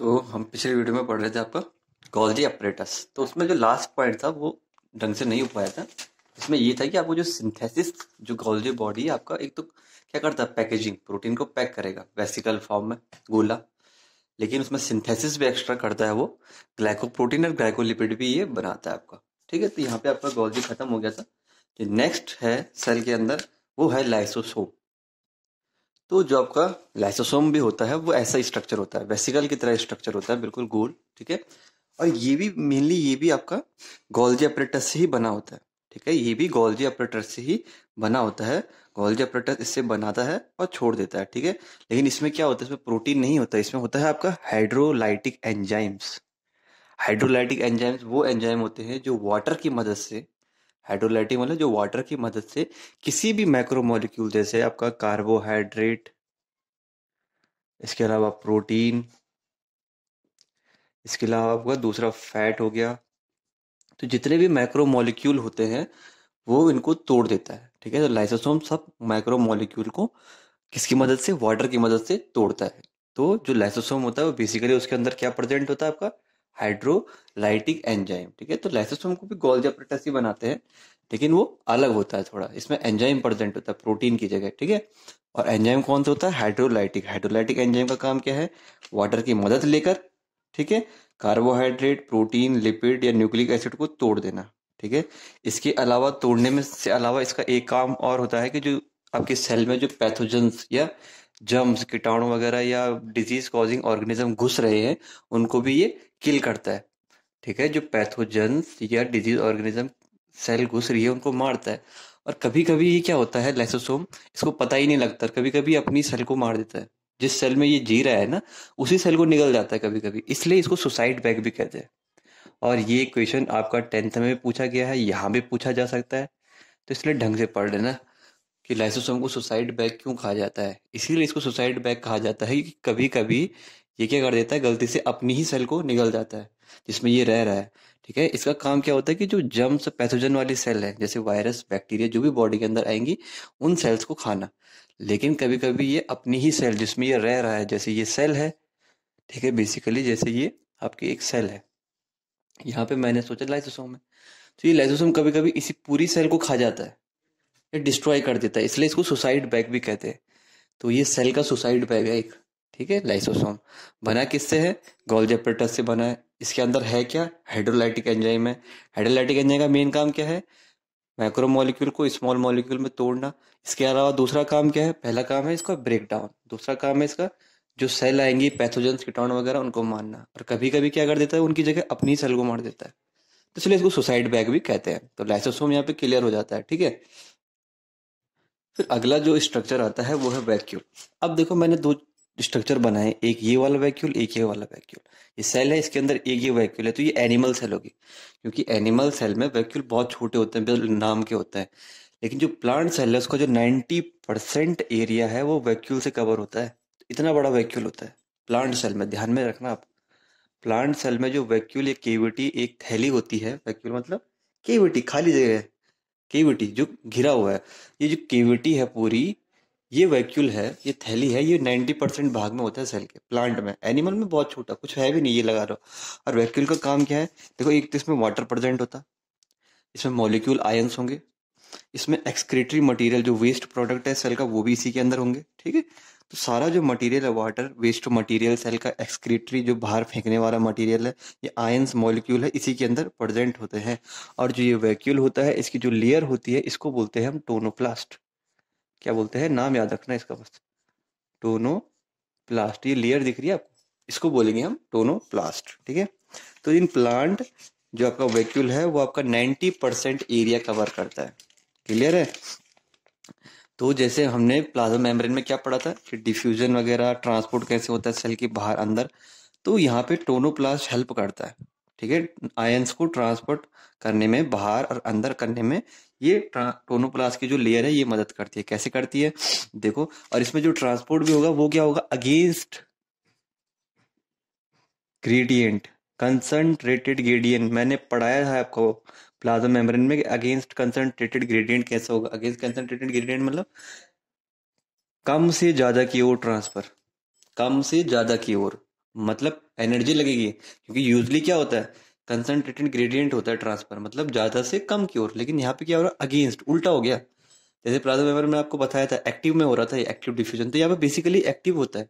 तो हम पिछले वीडियो में पढ़ रहे थे आपका गॉल्जी अपरेटस तो उसमें जो लास्ट पॉइंट था, वो ढंग से नहीं हो पाया था। इसमें ये था कि आपको जो सिंथेसिस जो गॉल्जी बॉडी है, आपका एक तो क्या करता है? पैकेजिंग प्रोटीन को पैक करेगा वेसिकल फॉर्म में, गोला। लेकिन उसमें सिंथेसिस भी एक्स्ट्रा करता है वो। ग्लाइकोप्रोटीन और ग्लाइकोलिपिड भी ये बनाता है आपका। ठीक है तो यहाँ पे आपका गॉल्जी खत्म हो गया था। नेक्स्ट है सेल के अंदर, वो है लाइसोसोम तो जो आपका लाइसोसोम भी होता है, वो ऐसा स्ट्रक्चर होता है वेसिकल की तरह स्ट्रक्चर होता है, बिल्कुल गोल, ठीक है? और ये भी मेनली ये भी आपका गोल्जी अपरेटस से ही बना होता है, ठीक है? ये भी गोल्जी अपरेटस से ही बना होता है गोल्जी अपरेटस इससे बनाता है और छोड़ देता है, ठीक है? लेकिन इसमें क्या होता है, इसमें प्रोटीन नहीं होता, इसमें होता है आपका हाइड्रोलाइटिक एंजाइम्स हाइड्रोलाइटिक एंजाइम्स वो एंजाइम होते हैं जो वाटर की मदद से हाइड्रोलाइटिक मतलब जो वाटर की मदद से किसी भी मैक्रोमोलिक्यूल जैसे आपका कार्बोहाइड्रेट इसके अलावा प्रोटीन इसके अलावा आपका दूसरा फैट हो गया। तो जितने भी मैक्रोमोलिक्यूल होते हैं, वो इनको तोड़ देता है, ठीक है? तो लाइसोसोम सब मैक्रोमोलिक्यूल को किसकी मदद से वाटर की मदद से तोड़ता है। तो जो लाइसोसोम होता है, वो बेसिकली उसके अंदर क्या प्रेजेंट होता है आपका? हाइड्रोलाइटिक एंजाइम ठीक है? तो लाइसोसोम को भी गोल्जी अपरेटस ही बनाते हैं, लेकिन वो अलग होता है थोड़ा। इसमें एंजाइम प्रेजेंट होता है प्रोटीन की जगह, ठीक है? और एंजाइम कौन सा होता है? हाइड्रोलाइटिक हाइड्रोलाइटिक एंजाइम का काम क्या है? वाटर की मदद लेकर, ठीक है? कार्बोहाइड्रेट प्रोटीन लिपिड या न्यूक्लिक एसिड को तोड़ देना, ठीक है? इसके अलावा तोड़ने में से अलावा इसका एक काम और होता है कि जो आपके सेल में जो पैथोजेंस या जर्म्स कीटाणु वगैरह या डिज़ीज़ कॉजिंग ऑर्गेनिज्म घुस रहे हैं, उनको भी ये किल करता है, ठीक है? जो पैथोजेंस या डिज़ीज़ ऑर्गेनिज्म सेल घुस रही है, उनको मारता है। और कभी कभी ये क्या होता है लाइसोसोम इसको पता ही नहीं लगता कभी कभी अपनी सेल को मार देता है। जिस सेल में ये जी रहा है ना, उसी सेल को निकल जाता है कभी कभी इसलिए इसको सुसाइड बैग भी कहते हैं। और ये क्वेश्चन आपका टेंथ में पूछा गया है, यहाँ भी पूछा जा सकता है। तो इसलिए ढंग से पढ़ लेना कि लाइसोसोम को सुसाइड बैग क्यों कहा जाता है। इसीलिए इसको सुसाइड बैग कहा जाता है कि कभी कभी ये क्या कर देता है? गलती से अपनी ही सेल को निकल जाता है, जिसमें ये रह रहा है। ठीक है? इसका काम क्या होता है कि जो जम्स पैथोजन वाली सेल है, जैसे वायरस बैक्टीरिया जो भी बॉडी के अंदर आएँगी, उन सेल्स को खाना। लेकिन कभी कभी ये अपनी ही सेल जिसमें ये रह रहा है, जैसे ये सेल है, ठीक है? बेसिकली जैसे ये आपकी एक सेल है। यहाँ पे मैंने सोचा लाइसोसोम है। तो ये लाइसोसोम कभी कभी इसी पूरी सेल को खा जाता है। ये डिस्ट्रॉय कर देता है। इसलिए इसको सुसाइड बैग भी कहते हैं। तो ये सेल का सुसाइड बैग है एक। ठीक है? लाइसोसोम बना किससे है? गोल्जेपेटस से बना है। इसके अंदर है क्या? हाइड्रोलाइटिक एंजाइम है। हाइड्रोलाइटिक एंजाइम का मेन काम क्या है? मैक्रो मॉलिक्यूल को स्मॉल मॉलिक्यूल में तोड़ना। इसके अलावा दूसरा काम क्या है? पहला काम है इसका ब्रेक डाउन दूसरा काम है इसका जो सेल आएँगी पैथोजन कीटाणु वगैरह, उनको मारना। और कभी कभी क्या कर देता है? उनकी जगह अपनी सेल को मार देता है। तो इसलिए इसको सुसाइड बैग भी कहते हैं। तो लाइसोसोम यहाँ पे क्लियर हो जाता है, ठीक है? फिर अगला जो स्ट्रक्चर आता है, वो है वैक्यूल अब देखो, मैंने दो स्ट्रक्चर बनाए, एक ये वाला वैक्यूल एक ये वाला वैक्यूल ये सेल है, इसके अंदर एक ये वैक्यूल है तो ये एनिमल सेल होगी। क्योंकि एनिमल सेल में वैक्यूल बहुत छोटे होते हैं, बिल्कुल नाम के होते हैं। लेकिन जो प्लांट सेल है, उसका जो 90 परसेंट एरिया है, वो वैक्यूल से कवर होता है। इतना बड़ा वैक्यूल होता है। प्लांट सेल में, ध्यान में रखना आप। प्लांट सेल में जो वैक्यूल एक केविटी एक थैली होती है वैक्यूल मतलब केविटी खाली जगह है। केविटी जो घिरा हुआ है। ये जो केविटी है पूरी ये वैक्यूल है, ये थैली है, ये 90 परसेंट भाग में होता है सेल के प्लांट में। एनिमल में बहुत छोटा, कुछ है भी नहीं ये लगा रहा और वैक्यूल का काम क्या है? देखो, एक तो इसमें वाटर प्रेजेंट होता, इसमें मॉलिक्यूल आयंस होंगे, इसमें एक्सक्रेटरी मटेरियल जो वेस्ट प्रोडक्ट है सेल का, वो भी इसी के अंदर होंगे, ठीक है? तो सारा जो मटेरियल है वाटर वेस्ट मटेरियल सेल का एक्सक्रेटरी जो बाहर फेंकने वाला मटेरियल है, ये आयंस मॉलिक्यूल है, इसी के अंदर प्रेजेंट होते हैं। और जो ये वैक्यूल होता है, इसकी जो लेयर होती है, इसको बोलते हैं हम टोनोप्लास्ट क्या बोलते हैं, नाम याद रखना इसका बस। टोनो प्लास्ट ये लेयर दिख रही है आपको? इसको बोलेंगे हम टोनो प्लास्ट ठीक है? तो इन प्लांट जो आपका वैक्यूल है, वो आपका 90 परसेंट एरिया कवर करता है। क्लियर है? तो जैसे हमने प्लाज्मा मेम्ब्रेन में क्या पढ़ा था कि डिफ्यूजन वगैरह ट्रांसपोर्ट कैसे होता है सेल के बाहर, अंदर तो यहाँ पे टोनोप्लास्ट हेल्प करता है। ठीक है? आयंस को ट्रांसपोर्ट करने में, बाहर और अंदर करने में ये टोनोप्लास की जो लेयर है, ये मदद करती है। कैसे करती है? देखो, और इसमें जो ट्रांसपोर्ट भी होगा, वो क्या होगा? अगेंस्ट ग्रेडियंट कंसनट्रेटेड ग्रेडियंट मैंने पढ़ाया है आपको प्लाज्मा मेम्ब्रेन में अगेंस्ट कंसनट्रेटेड ग्रेडियंट कैसे होगा? अगेंस्ट कंसनट्रेटेड ग्रेडियंट मतलब कम से ज़्यादा की ओर ट्रांसफ़र कम से ज़्यादा की ओर। मतलब एनर्जी लगेगी, क्योंकि यूजली क्या होता है कंसंट्रेटेड ग्रेडियंट होता है ट्रांसफ़र मतलब ज़्यादा से कम की ओर। लेकिन यहाँ पे क्या हो रहा है अगेंस्ट उल्टा हो गया। जैसे प्लाज्मा मेम्ब्रेन में आपको बताया था एक्टिव में हो रहा था एक्टिव डिफ्यूजन तो यहाँ पे बेसिकली एक्टिव होता है,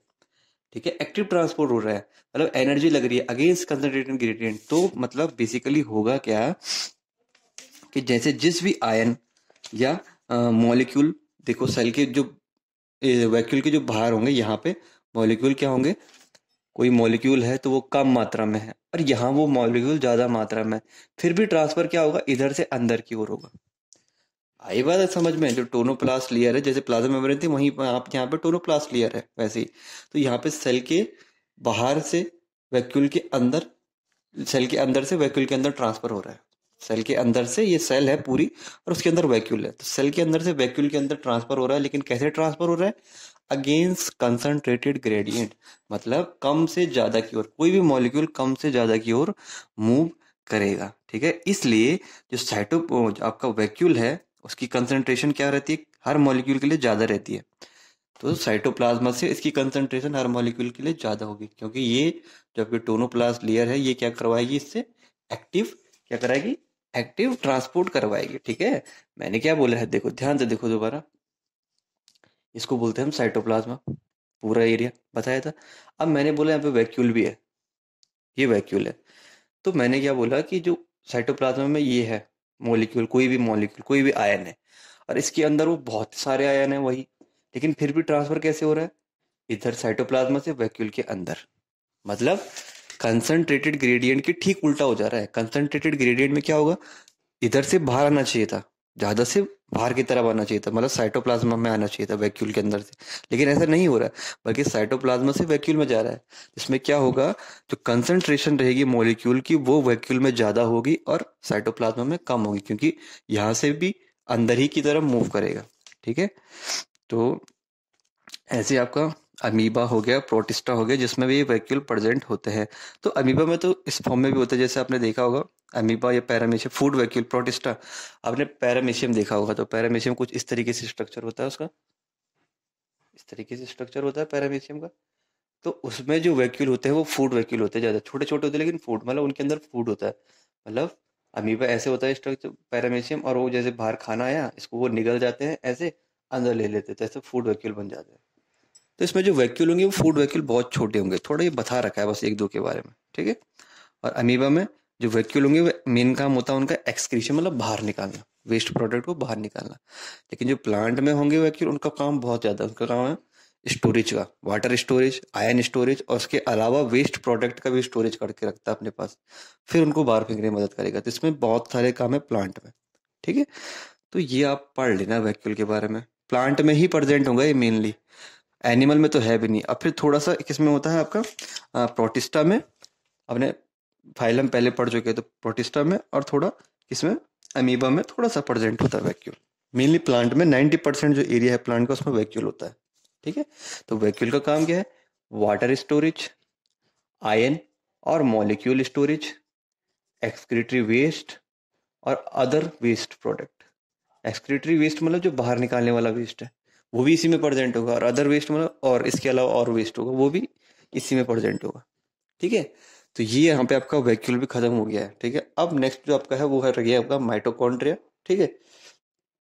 ठीक है? एक्टिव ट्रांसपोर्ट हो रहा है मतलब एनर्जी लग रही है अगेंस्ट कंसनट्रेटेड ग्रेडियंट तो मतलब बेसिकली होगा क्या कि जैसे जिस भी आयन या मॉलिक्यूल देखो सेल के जो वैक्यूल के जो बाहर होंगे, यहाँ पे मॉलिक्यूल क्या होंगे कोई मॉलिक्यूल है तो वो कम मात्रा में है और यहाँ वो मॉलिक्यूल ज़्यादा मात्रा में है। फिर भी ट्रांसफ़र क्या होगा? इधर से अंदर की ओर होगा। आई बात है समझ में, जो टोनोप्लास्ट लेयर है, जैसे प्लाज्मा मेम्ब्रेन थी, वहीं आप यहाँ पे टोनोप्लास्ट लेयर है, वैसे ही। तो यहाँ पे सेल के बाहर से वैक्यूल के अंदर सेल के अंदर से वैक्यूल के अंदर ट्रांसफ़र हो रहा है। सेल के अंदर से ये सेल है पूरी और उसके अंदर वैक्यूल है। तो सेल के अंदर से वैक्यूल के अंदर ट्रांसफ़र हो रहा है, लेकिन कैसे ट्रांसफ़र हो रहा है? अगेंस्ट कंसंट्रेटेड ग्रेडियंट मतलब कम से ज़्यादा की ओर, कोई भी मॉलिक्यूल कम से ज़्यादा की ओर मूव करेगा, ठीक है? इसलिए जो साइटो आपका वैक्यूल है, उसकी कंसंट्रेशन क्या रहती है? हर मॉलिक्यूल के लिए ज़्यादा रहती है। तो साइटोप्लाज्मा से इसकी कंसंट्रेशन हर मॉलिक्यूल के लिए ज़्यादा होगी, क्योंकि ये जो आपकी टोनोप्लास्ट लेयर है, ये क्या करवाएगी इससे? एक्टिव क्या कराएगी? एक्टिव ट्रांसपोर्ट करवाएगी, ठीक है? मैंने क्या बोला है? देखो, ध्यान से देखो दोबारा। इसको बोलते हैं हम साइटोप्लाज्मा पूरा एरिया बताया था। अब मैंने बोला यहाँ पे वैक्यूल भी है, ये वैक्यूल है। तो मैंने क्या बोला कि जो साइटोप्लाज्मा में ये है मोलिक्यूल कोई भी मोलिक्यूल कोई भी आयन है, और इसके अंदर वो बहुत सारे आयन है वही, लेकिन फिर भी ट्रांसफ़र कैसे हो रहा है? इधर साइटोप्लाज्मा से वैक्यूल के अंदर। मतलब कंसंट्रेटेड ग्रेडियंट के ठीक उल्टा हो जा रहा है। कंसंट्रेटेड ग्रेडियंट में क्या होगा? इधर से बाहर आना चाहिए था, ज़्यादा से बाहर की तरफ़ आना चाहिए था। मतलब साइटोप्लाज्मा में आना चाहिए था वैक्यूल के अंदर से। लेकिन ऐसा नहीं हो रहा बल्कि साइटोप्लाज्मा से वैक्यूल में जा रहा है। इसमें क्या होगा, जो कंसंट्रेशन रहेगी मोलिक्यूल की, वो वैक्यूल में ज़्यादा होगी और साइटोप्लाज्मा में कम होगी, क्योंकि यहाँ से भी अंदर ही की तरफ़ मूव करेगा। ठीक है? तो ऐसे आपका अमीबा हो गया, प्रोटिस्टा हो गया, जिसमें भी ये वैक्यूल प्रेजेंट होते हैं। तो अमीबा में तो इस फॉर्म में भी होता है, जैसे आपने देखा होगा, अमीबा या पैरामीशियम, फ़ूड वैक्यूल, प्रोटिस्टा। आपने पैरामीशियम देखा होगा तो पैरामीशियम कुछ इस तरीके से स्ट्रक्चर होता है उसका। इस तरीके से स्ट्रक्चर होता है पैरामीशियम का। तो उसमें जो वैक्यूल होते हैं, वो फ़ूड वैक्यूल होते हैं ज़्यादा। छोटे छोटे होते हैं, लेकिन फ़ूड मतलब उनके अंदर फ़ूड होता है। मतलब अमीबा ऐसे होता है स्ट्रक्चर पैरामीशियम, और वो जैसे बाहर खाना आया, इसको वो निगल जाते हैं, ऐसे अंदर ले लेते हैं तो ऐसे फ़ूड वैक्यूल बन जाते हैं। तो इसमें जो वैक्यूल होंगे, वो फ़ूड वैक्यूल बहुत छोटे होंगे। थोड़ा ये बता रखा है बस एक दो के बारे में, ठीक है? और अमीबा में जो वैक्यूल होंगे, वो मेन काम होता है उनका एक्सक्रीशन मतलब बाहर निकालना वेस्ट प्रोडक्ट को बाहर निकालना। लेकिन जो प्लांट में होंगे वैक्यूल, उनका काम बहुत ज़्यादा उनका काम है स्टोरेज का वाटर स्टोरेज आयन स्टोरेज और उसके अलावा वेस्ट प्रोडक्ट का भी स्टोरेज करके रखता है अपने पास। फिर उनको बाहर फेंकने में मदद करेगा। तो इसमें बहुत सारे काम है प्लांट में, ठीक है? तो ये आप पढ़ लेना वैक्यूल के बारे में। प्लांट में ही प्रेजेंट होगा ये मेनली एनिमल में तो है भी नहीं। अब फिर थोड़ा सा किसमें होता है आपका प्रोटिस्टा में। अपने फाइलम पहले पढ़ चुके तो प्रोटिस्टा में और थोड़ा किसमें अमीबा में थोड़ा सा प्रेजेंट होता है वैक्यूल। मेनली प्लांट में 90 परसेंट जो एरिया है प्लांट का उसमें वैक्यूल होता है। ठीक है? तो वैक्यूल का काम क्या है? वाटर स्टोरेज, आयन और मॉलिक्यूल स्टोरेज, एक्सक्रीटरी वेस्ट और other waste product. Excretory waste मतलब जो बाहर निकालने वाला वेस्ट है। वो भी इसी में प्रजेंट होगा और अदर वेस्ट मतलब और इसके अलावा और वेस्ट होगा, वो भी इसी में प्रजेंट होगा। ठीक है? तो ये यहाँ पे आपका वैक्यूल भी खत्म हो गया है, ठीक है? अब नेक्स्ट जो आपका है वो है गया आपका माइटोकॉन्ड्रिया ठीक है?